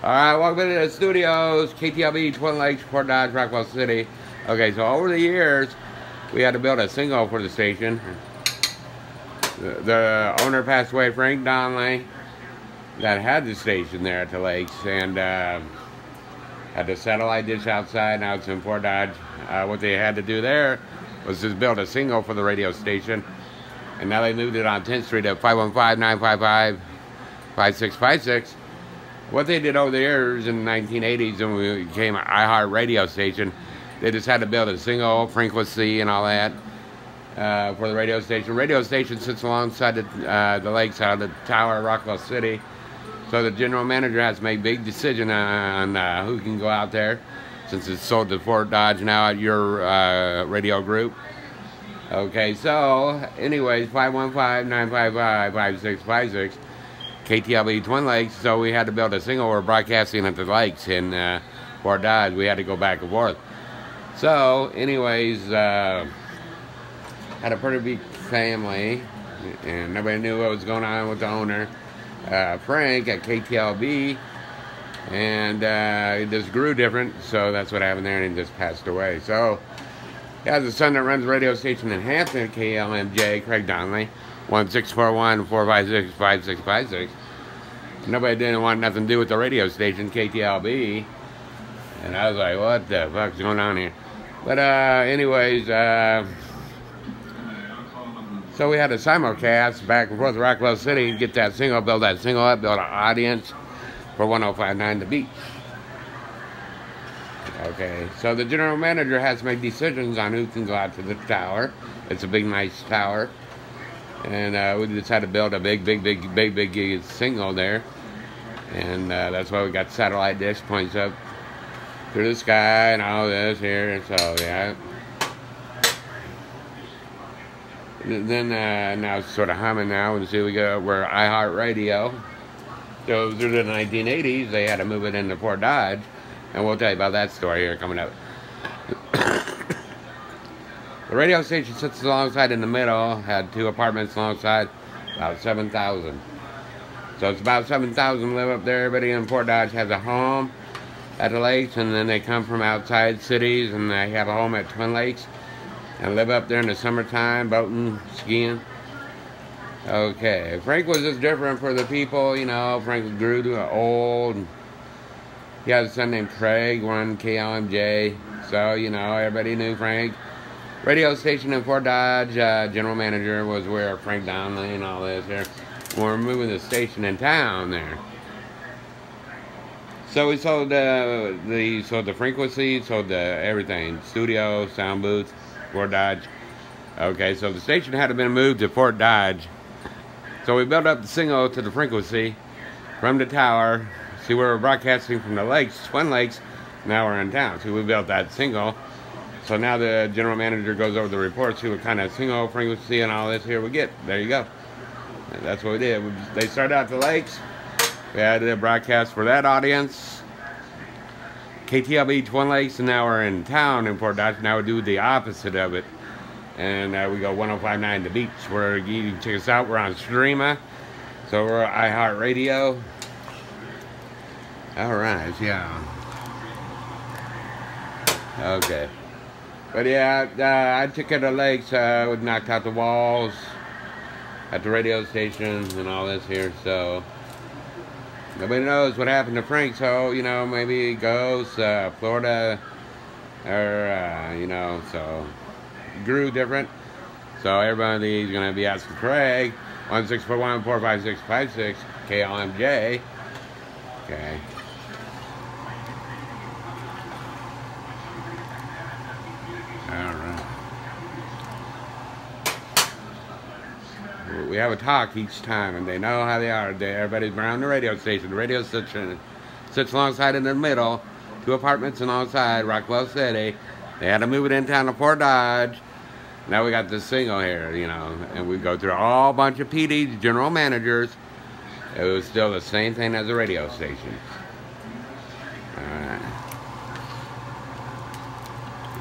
All right, welcome to the studios, KTLB, Twin Lakes, Fort Dodge, Rockwell City. Okay, so over the years, we had to build a single for the station. The, the owner passed away, Frank Donnelly, that had the station there at the lakes, and uh, had the satellite dish outside. Now it's in Fort Dodge. Uh, what they had to do there was just build a single for the radio station, and now they moved it on 10th Street at 515-955-5656 what they did over the years in the 1980s when we became an iHeart radio station, they just had to build a single frequency and all that uh, for the radio station. Radio station sits alongside the, uh, the lakeside, the tower of Rockwell City. So the general manager has to make big decision on uh, who can go out there since it's sold to Fort Dodge now at your uh, radio group. Okay, so anyways, 515-955-5656. KTLB Twin Lakes, so we had to build a single. We're broadcasting at the lakes in uh, Fort Dodge. We had to go back and forth. So, anyways, uh, had a pretty big family, and nobody knew what was going on with the owner, uh, Frank at KTLB, and uh, it just grew different. So that's what happened there, and he just passed away. So, he has a son that runs radio station in Hampton, KLMJ, Craig Donnelly. 1-641-456-5656. Nobody didn't want nothing to do with the radio station, KTLB. And I was like, what the fuck's going on here? But uh, anyways, uh, so we had a simulcast back and forth Rockwell City get that single, build that single up, build an audience for 1059 The Beach. Okay, so the general manager has to make decisions on who can go out to the tower. It's a big, nice tower and uh, we decided to build a big, big, big, big, big, single there, and uh, that's why we got satellite dish points up through the sky and all this here. So yeah. Then uh, now it's sort of humming now, and see we go we're iHeartRadio. So through the 1980s, they had to move it into Fort Dodge, and we'll tell you about that story here coming up. The radio station sits alongside in the middle, had two apartments alongside, about 7,000. So it's about 7,000 live up there. Everybody in Fort Dodge has a home at the lakes, and then they come from outside cities and they have a home at Twin Lakes and live up there in the summertime, boating, skiing. Okay, Frank was just different for the people, you know. Frank grew to old. He had a son named Craig, one KLMJ. So, you know, everybody knew Frank radio station in Fort Dodge. Uh, general manager was where Frank Donnelly and all this here. we're moving the station in town there. So we sold uh, the sold the frequency, sold the everything, studio, sound booth, Fort Dodge. Okay, so the station had to been moved to Fort Dodge. So we built up the signal to the frequency from the tower. See, we were broadcasting from the lakes, Twin Lakes. Now we're in town. So we built that single so now the general manager goes over the reports, see what kind of single frequency and all this here we get. There you go. And that's what we did. We they started out the lakes. We had a broadcast for that audience. KTLB Twin Lakes, and now we're in town in Fort Dodge. Now we do the opposite of it. And uh, we go 1059 The Beach, where you can check us out. We're on Streama. So we're iHeartRadio. All right, yeah. Okay. But yeah, uh, I took care of the lakes. Uh, we knocked out the walls at the radio station and all this here. So nobody knows what happened to Frank. So you know, maybe he goes uh, Florida or uh, you know, so grew different. So everybody's gonna be asking Craig one six four one four five six five six KLMJ. Okay. We have a talk each time, and they know how they are. They, everybody's around the radio station. The radio station sits alongside in the middle, two apartments alongside Rockwell City. They had to move it in town to Fort Dodge. Now we got this single here, you know, and we go through all bunch of PDs, general managers. It was still the same thing as the radio station. Alright.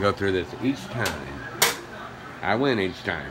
Go through this each time. I win each time.